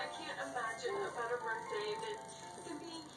I can't imagine a better birthday than, than being